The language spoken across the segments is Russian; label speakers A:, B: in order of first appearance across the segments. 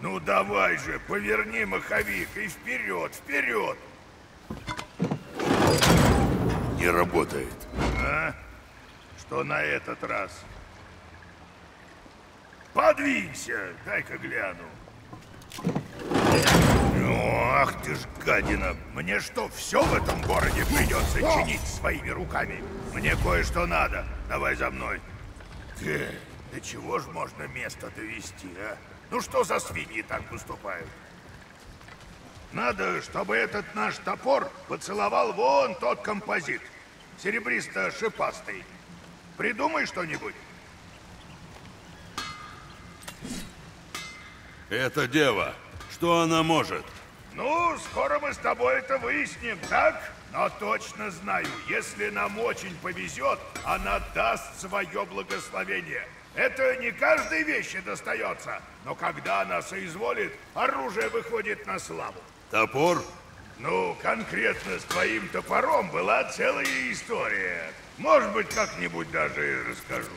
A: Ну давай же, поверни маховик и вперед, вперед!
B: Не работает.
A: А? Что на этот раз? Подвинься, дай-ка гляну. Ну, ах ты ж гадина! Мне что, все в этом городе придется чинить своими руками? Мне кое-что надо. Давай за мной. Ты, до чего ж можно место довести, а? Ну что за свиньи так поступают? Надо, чтобы этот наш топор поцеловал вон тот композит. Серебристо-шипастый. Придумай что-нибудь.
B: Это дева. Что она может?
A: Ну, скоро мы с тобой это выясним, так? Но точно знаю, если нам очень повезет, она даст свое благословение. Это не каждой вещи достается, но когда она соизволит, оружие выходит на славу.
B: Топор?
A: Ну, конкретно с твоим топором была целая история. Может быть, как-нибудь даже и расскажу.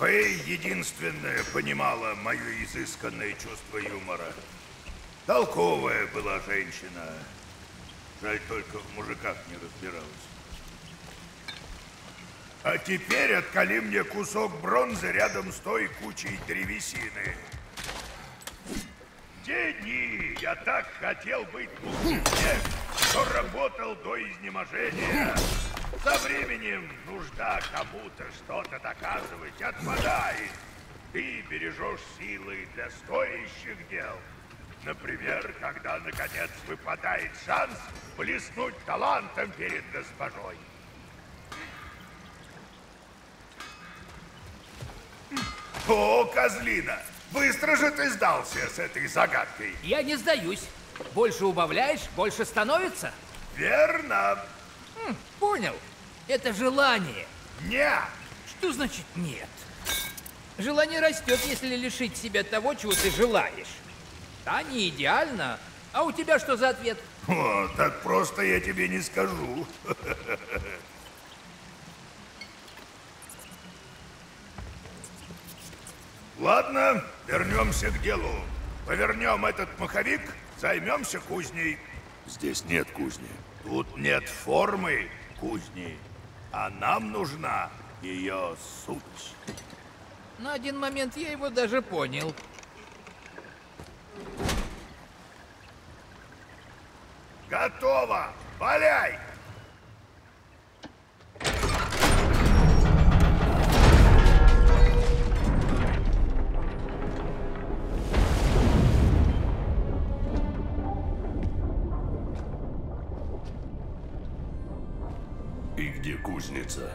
A: Фэй единственная понимала мое изысканное чувство юмора. Толковая была женщина. Жаль, только в мужиках не разбиралась. А теперь откали мне кусок бронзы рядом с той кучей древесины. Те дни я так хотел быть всех, что работал до изнеможения. Со временем нужда кому-то что-то доказывать отпадает. Ты бережешь силы для стоящих дел. Например, когда наконец выпадает шанс блеснуть талантом перед госпожой. О, козлина! Быстро же ты сдался с этой загадкой.
C: Я не сдаюсь. Больше убавляешь, больше становится.
A: Верно.
C: Хм, понял. Это желание.
A: Нет.
C: Что значит нет? Желание растет, если лишить себя того, чего ты желаешь. Да, не идеально. А у тебя что за ответ?
A: О, так просто я тебе не скажу. Ладно, вернемся к делу. Повернем этот маховик, займемся кузней.
B: Здесь нет кузни.
A: Тут нет формы кузни, а нам нужна ее суть.
C: На один момент я его даже понял.
A: Готово! Валяй!
B: И где кузница?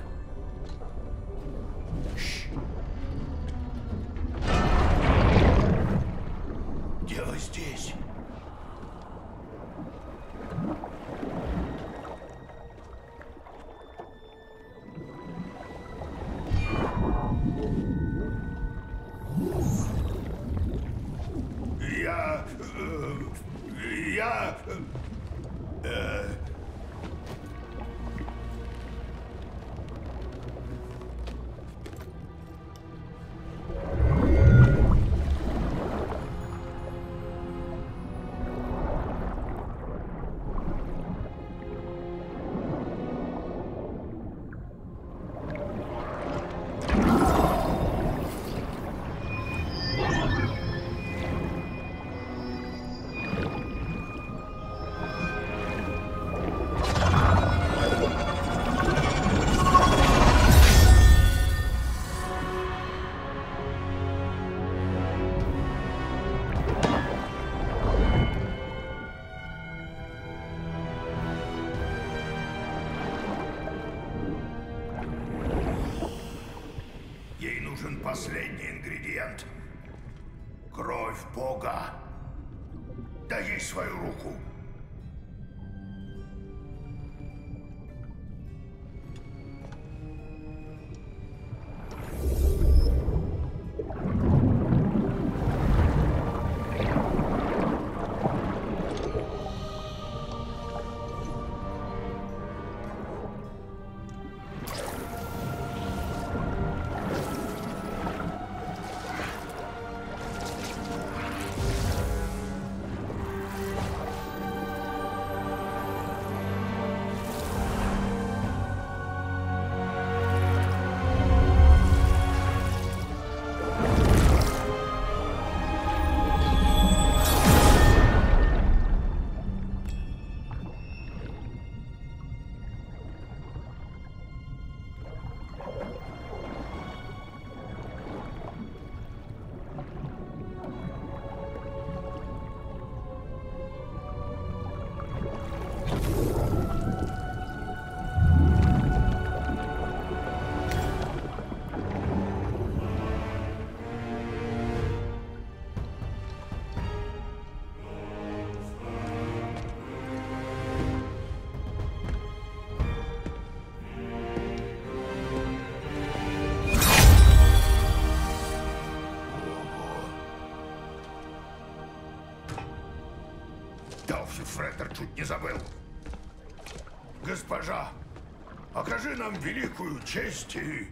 A: Нам великую честь и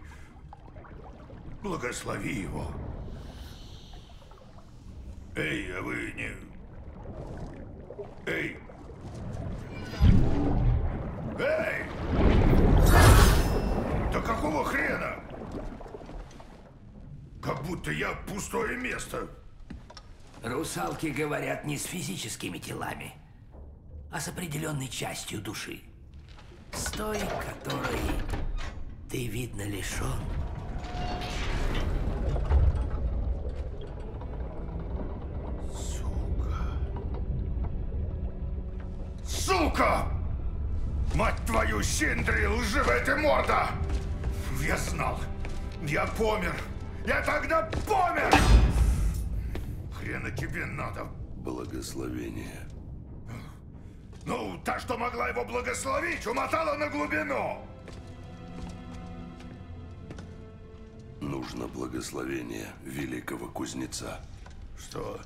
A: благослови его. Эй, а вы не... Эй! Эй! Да какого хрена? Как будто я пустое место.
D: Русалки говорят не с физическими телами, а с определенной частью души. С той, которой ты, видно, лишен.
A: Сука! Мать твою, Синдри, лживая ты морда! Я знал. Я помер. Я тогда помер! Хрена тебе надо.
B: Благословение.
A: Ну, та, что могла его благословить, умотала на глубину.
B: Нужно благословение великого кузнеца.
A: Что?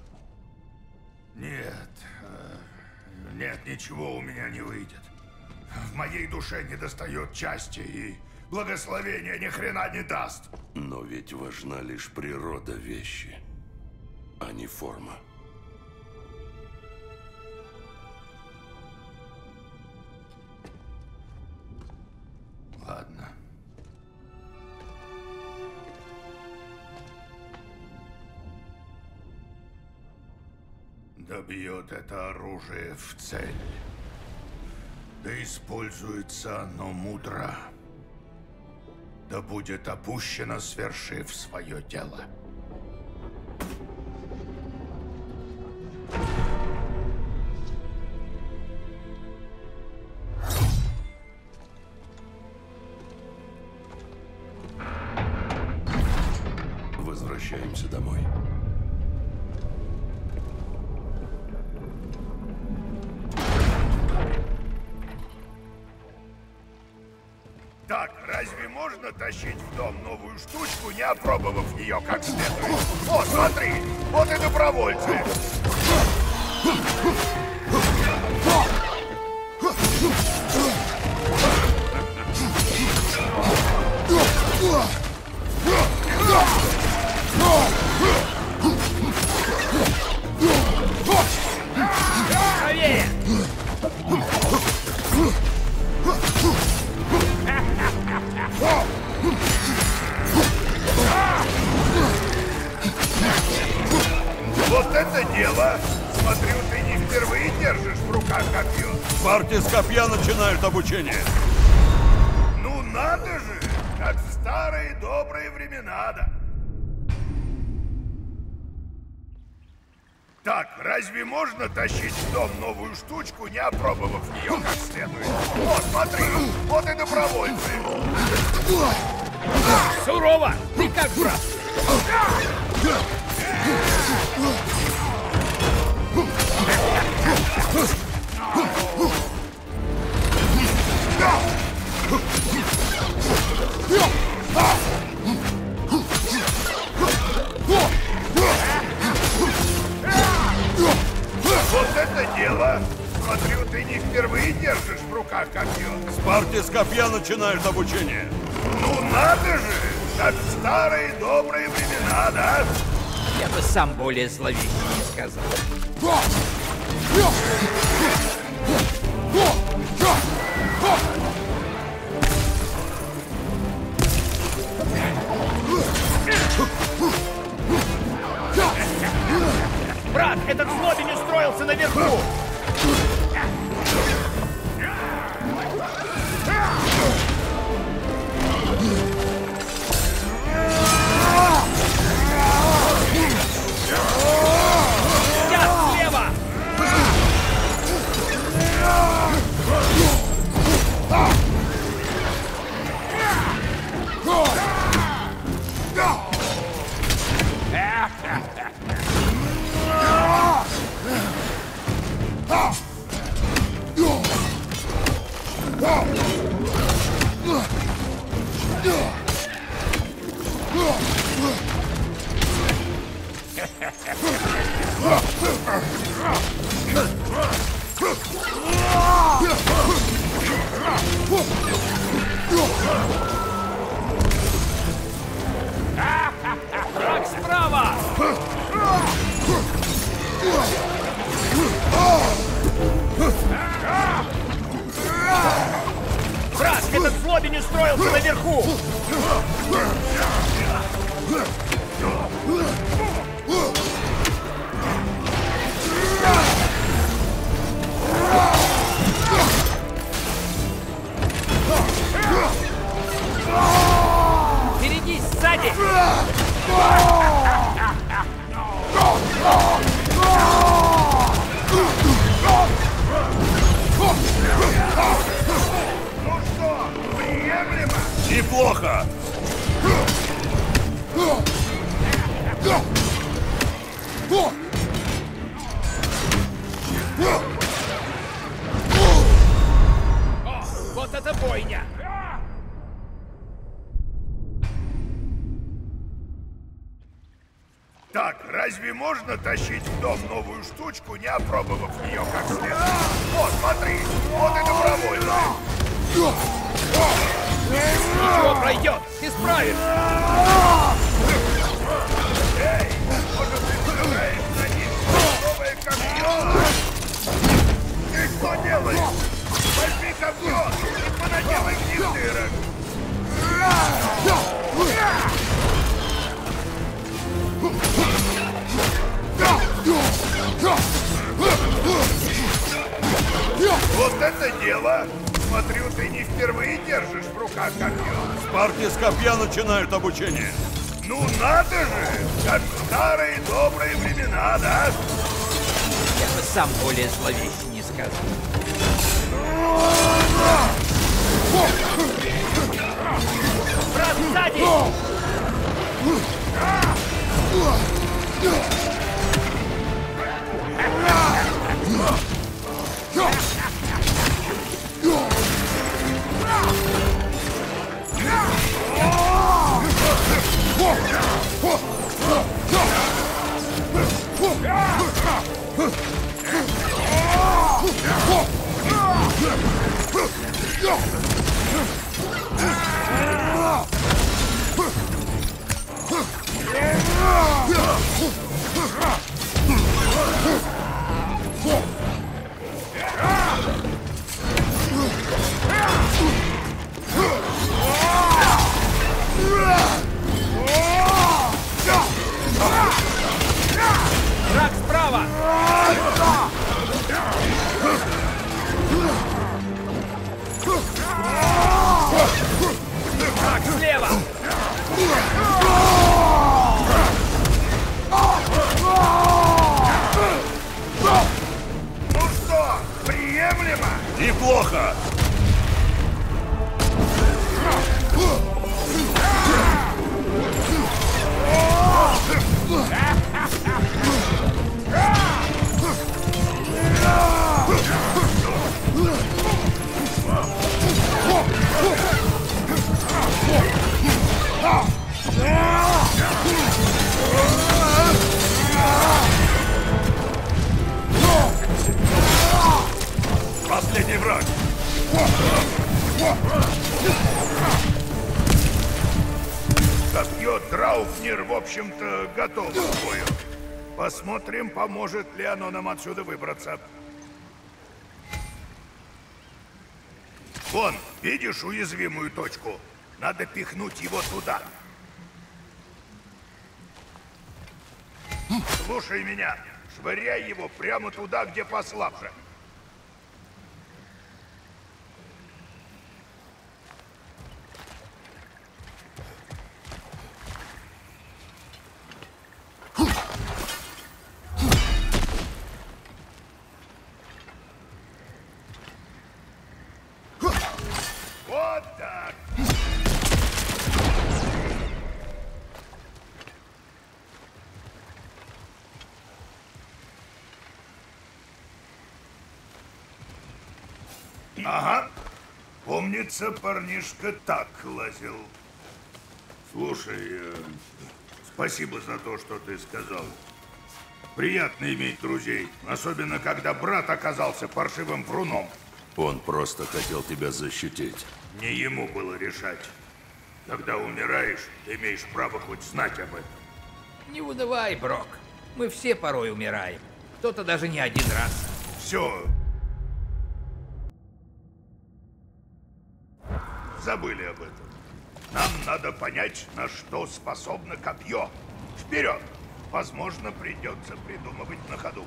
A: Нет. э, Нет, ничего у меня не выйдет. В моей душе не достает части, и благословение ни хрена не даст.
B: Но ведь важна лишь природа вещи, а не форма.
A: Добьет это оружие в цель. Да используется оно мудро. Да будет опущено, свершив свое дело. Так, разве можно тащить в дом новую штучку, не опробовав ее как следует? О, смотри, вот и добровольцы.
C: Правее!
A: Это дело! Смотрю, ты не впервые держишь в руках копье.
B: Парки с копья начинают обучение.
A: Ну надо же! Как в старые добрые времена, да. Так, разве можно тащить в дом новую штучку, не опробовав ее как следует? О, смотри, вот и добровольцы.
C: Сурово! Ты как, брат?
B: Начинают обучение.
A: Ну надо же! Как в старые добрые времена, да?
E: Я бы сам более зловеще не сказал.
C: Брат, этот злобень устроился наверху!
B: Неплохо!
C: О, вот это бойня!
A: Так, разве можно тащить в дом новую штучку, не опробовав ее как следует? Вот, смотри, вот и добровольно.
C: Ничего, пройдет! Ты справишься!
A: Эй, может, ты них новое копье? Что делаешь? Возьми копье и понаделай них дырок. Вот это дело! Смотрю, ты не впервые держишь в руках копье.
B: Спарте с копья начинают обучение.
A: Ну надо же! Как в старые добрые времена, да?
E: Я бы сам более зловеще не сказал.
C: Брат, сзади! Враг справа!
A: Неплохо! последний
B: враг!
A: Копье Драупнир, в общем-то, готово к бою. Посмотрим, поможет ли оно нам отсюда выбраться. Вон, видишь уязвимую точку? Надо пихнуть его туда. Слушай меня, швыряй его прямо туда, где послабже. Ага. Помнится, парнишка так лазил. Слушай, э, спасибо за то, что ты сказал. Приятно иметь друзей, особенно когда брат оказался паршивым вруном.
B: Он просто хотел тебя защитить.
A: Не ему было решать. Когда умираешь, ты имеешь право хоть знать об этом.
C: Не унывай, Брок. Мы все порой умираем. Кто-то даже не один раз.
A: Все. Забыли об этом. Нам надо понять, на что способно копье. Вперед! Возможно, придется придумывать на ходу.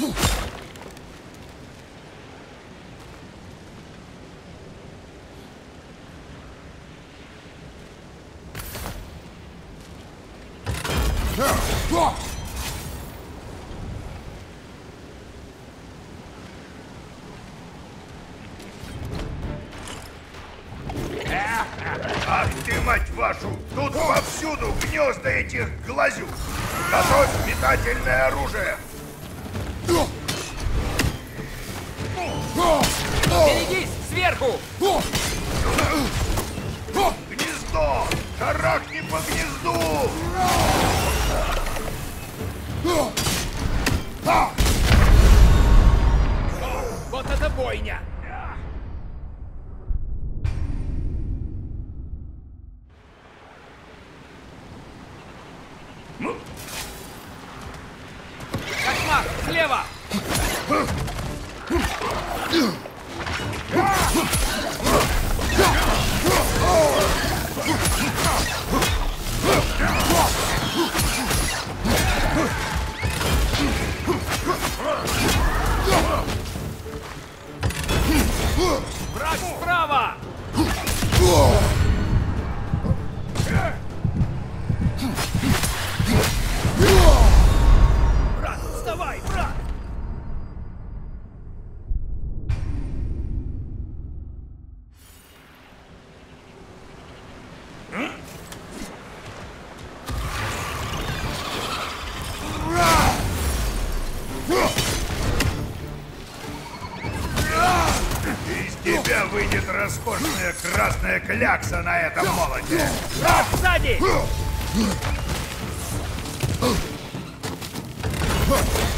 A: Ах глазю! Готовь метательное оружие!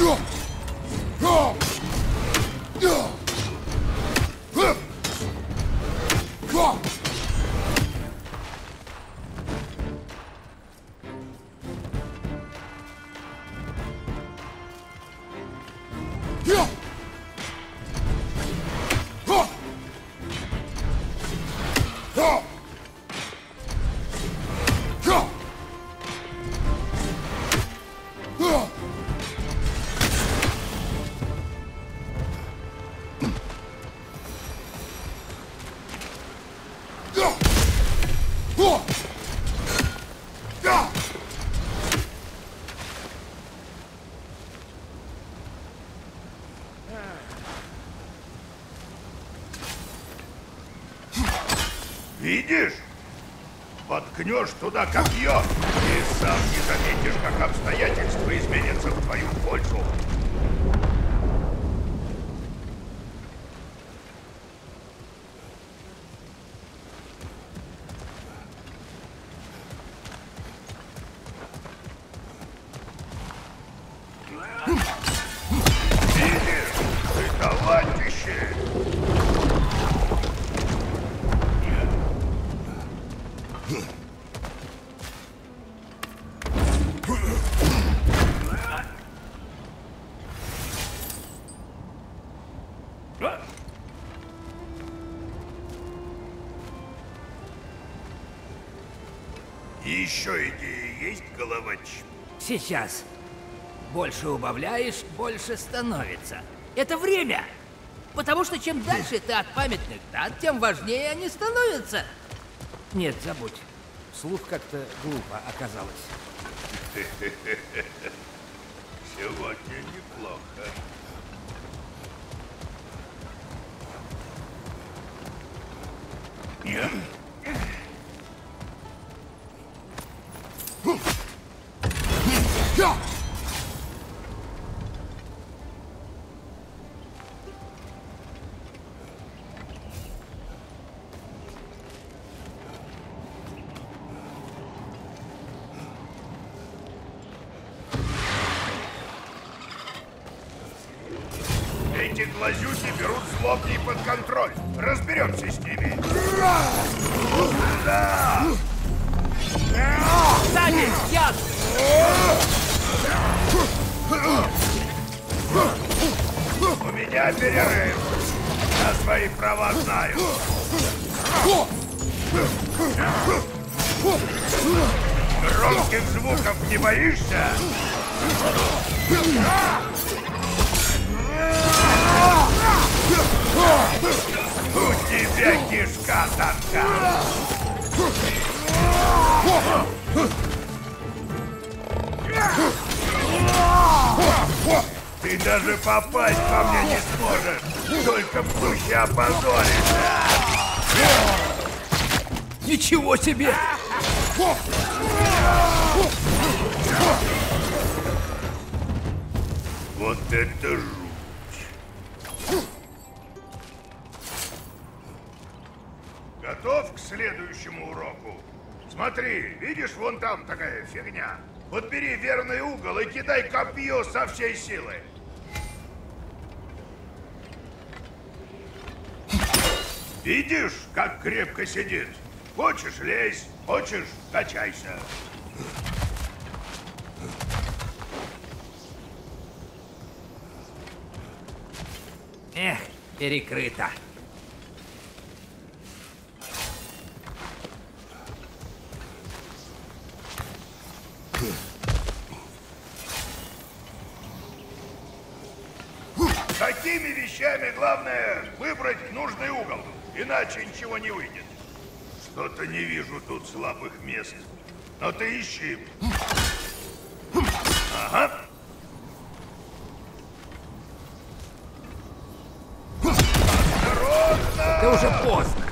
F: No!
A: Видишь? Воткнешь туда копье, и сам не заметишь, как обстоятельства изменятся в твою пользу. Еще идеи есть, Головач?
C: Сейчас. Больше убавляешь, больше становится. Это время! Потому что чем дальше ты от памятных дат, тем важнее они становятся. Нет, забудь. Слух как-то глупо оказалось.
A: Сегодня неплохо. Нет. Под контроль. Разберемся с ними. Да!
F: Сзади! Яд!
A: У меня перерыв. Я свои права знаю. Громких звуков не боишься? У тебя кишка тонка. Ты даже попасть по мне не сможешь. Только пуще опозоришься.
C: Ничего себе!
A: Вот это жуть. К следующему уроку? Смотри, видишь, вон там такая фигня. Вот бери верный угол и кидай копье со всей силы. Видишь, как крепко сидит? Хочешь лезь, хочешь качайся.
C: Эх, перекрыто.
A: Вещами главное выбрать нужный угол, иначе ничего не выйдет. Что-то не вижу тут слабых мест. Но ты ищи. Ага. Осторожно!
C: Это уже поздно.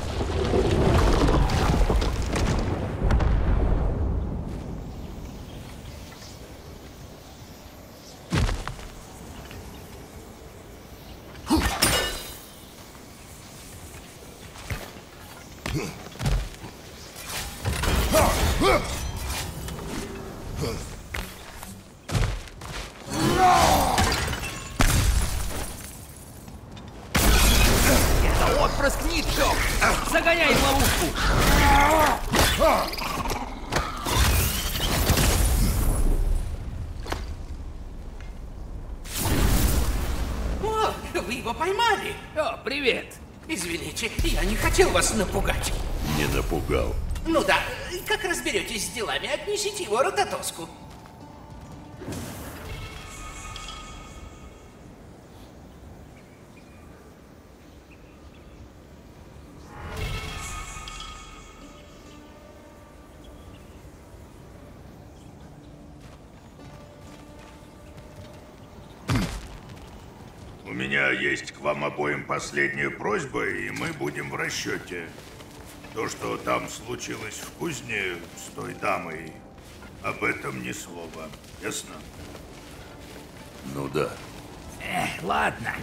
G: Вас напугать.
B: Не напугал.
G: Ну да, как разберетесь с делами, отнесите его Рототоску.
A: У меня есть к вам обоим последняя просьба, и мы будем в расчете. То, что там случилось в кузне с той дамой, об этом ни слова. Ясно?
B: Ну да.
C: Эх, ладно.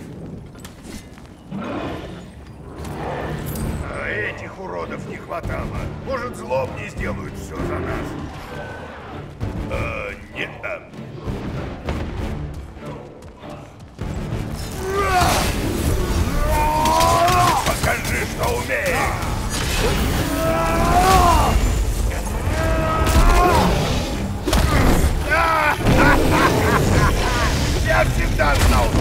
A: А этих уродов не хватало. Может, злобни сделают все за нас. А, нет. а. does know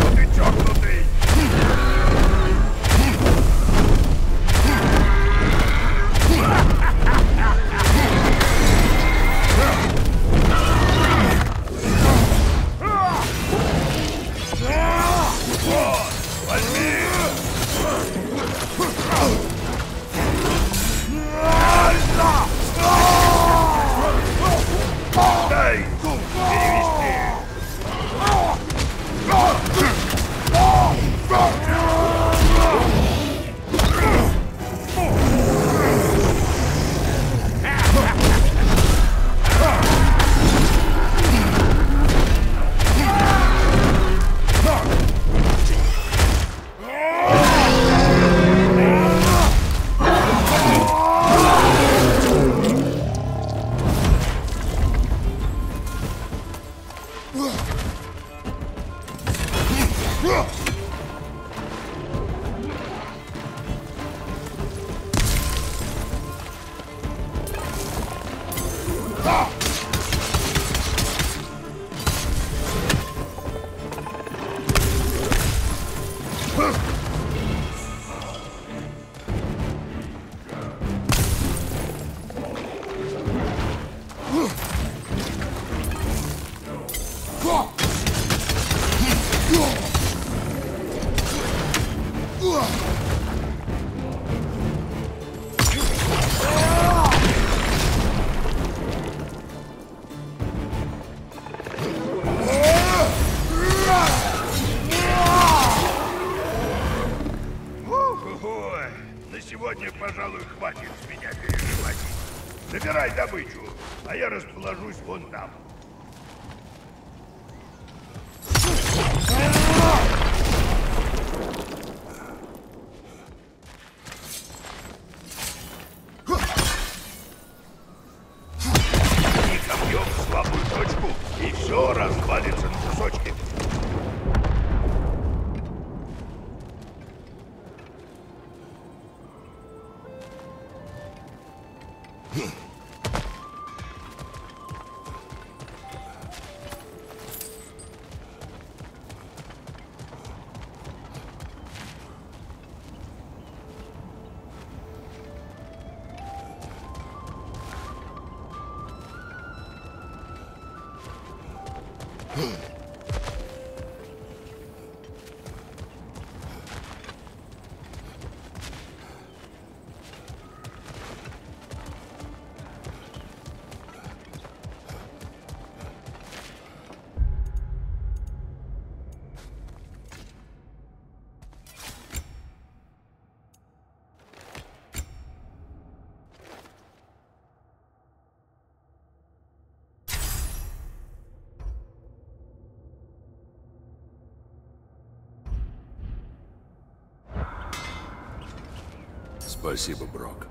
B: Спасибо, Брок.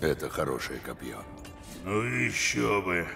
B: Это хорошее копье.
A: Ну еще бы.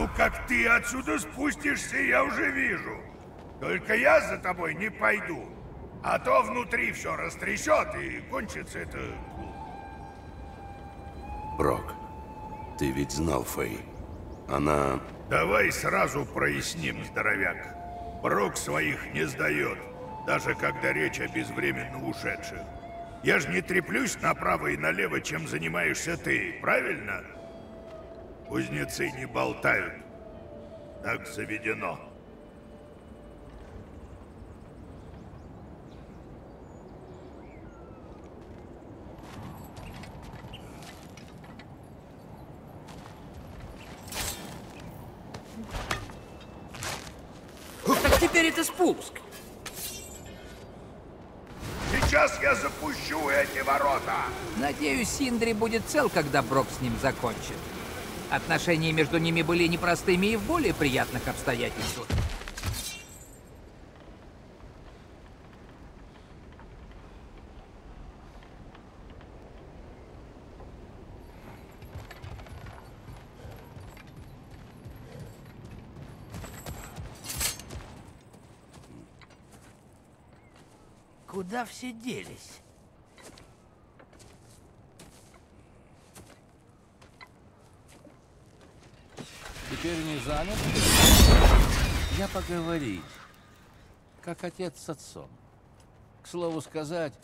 A: Ну, как ты отсюда спустишься, я уже вижу. Только я за тобой не пойду. А то внутри все растрясет и кончится это...
B: Брок, ты ведь знал Фэй. Она...
A: Давай сразу проясним, здоровяк. Брок своих не сдает, даже когда речь о безвременно ушедших. Я же не треплюсь направо и налево, чем занимаешься ты, правильно? Кузнецы не болтают. Так заведено.
C: Так теперь это спуск.
A: Сейчас я запущу эти ворота!
C: Надеюсь, Синдри будет цел, когда Брок с ним закончит. Отношения между ними были непростыми и в более приятных обстоятельствах. Куда все делись?
F: Теперь не занят? Я поговорить. Как отец с отцом. К слову сказать,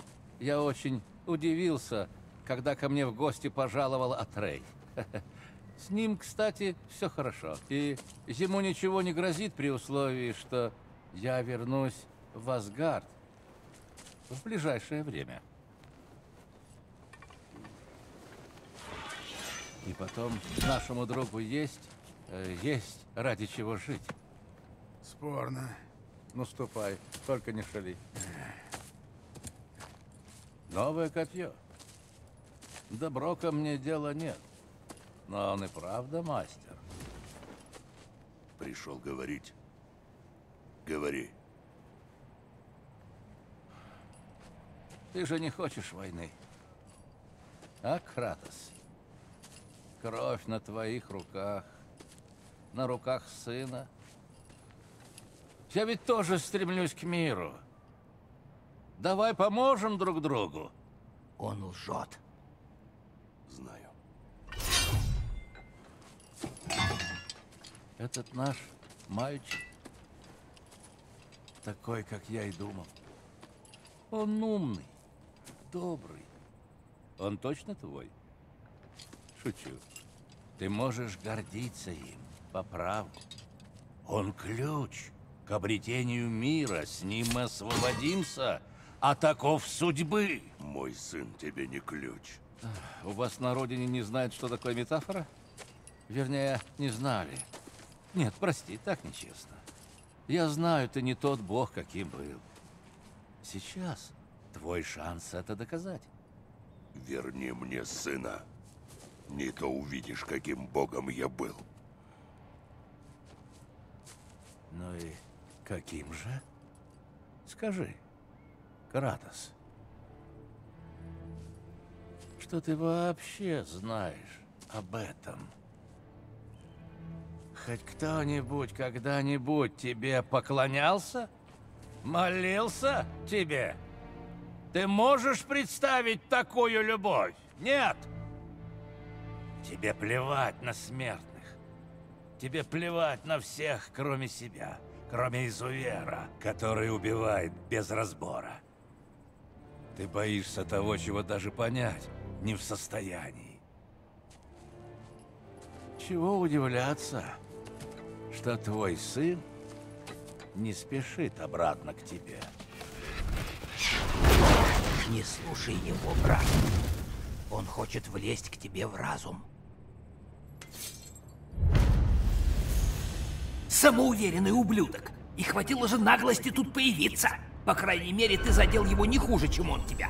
F: я очень удивился, когда ко мне в гости пожаловал Атрей. С ним, кстати, все хорошо. И ему ничего не грозит при условии, что я вернусь в Асгард в ближайшее время. И потом нашему другу есть, есть ради чего жить.
H: Спорно.
F: Ну, ступай, только не шали. Новое копье. Добро ко мне дела нет. Но он и правда мастер.
B: Пришел говорить. Говори.
F: Ты же не хочешь войны. А, Кратос? Кровь на твоих руках. На руках сына. Я ведь тоже стремлюсь к миру. Давай поможем друг другу.
C: Он лжет.
B: Знаю.
F: Этот наш мальчик, такой, как я и думал. Он умный, добрый. Он точно твой? Шучу. Ты можешь гордиться им по праву. Он ключ к обретению мира. С ним мы освободимся от оков судьбы.
B: Мой сын тебе не ключ.
F: У вас на родине не знают, что такое метафора? Вернее, не знали. Нет, прости, так нечестно. Я знаю, ты не тот бог, каким был. Сейчас твой шанс это доказать.
B: Верни мне сына. Не то увидишь, каким богом я был.
F: Ну и каким же? Скажи, Кратос, что ты вообще знаешь об этом? Хоть кто-нибудь когда-нибудь тебе поклонялся? Молился тебе? Ты можешь представить такую любовь? Нет! Тебе плевать на смертных. Тебе плевать на всех, кроме себя. Кроме изувера, который убивает без разбора. Ты боишься того, чего даже понять не в состоянии. Чего удивляться, что твой сын не спешит обратно к тебе.
C: Не слушай его, брат. Он хочет влезть к тебе в разум. Самоуверенный ублюдок. И хватило же наглости тут появиться. По крайней мере, ты задел его не хуже, чем он тебя.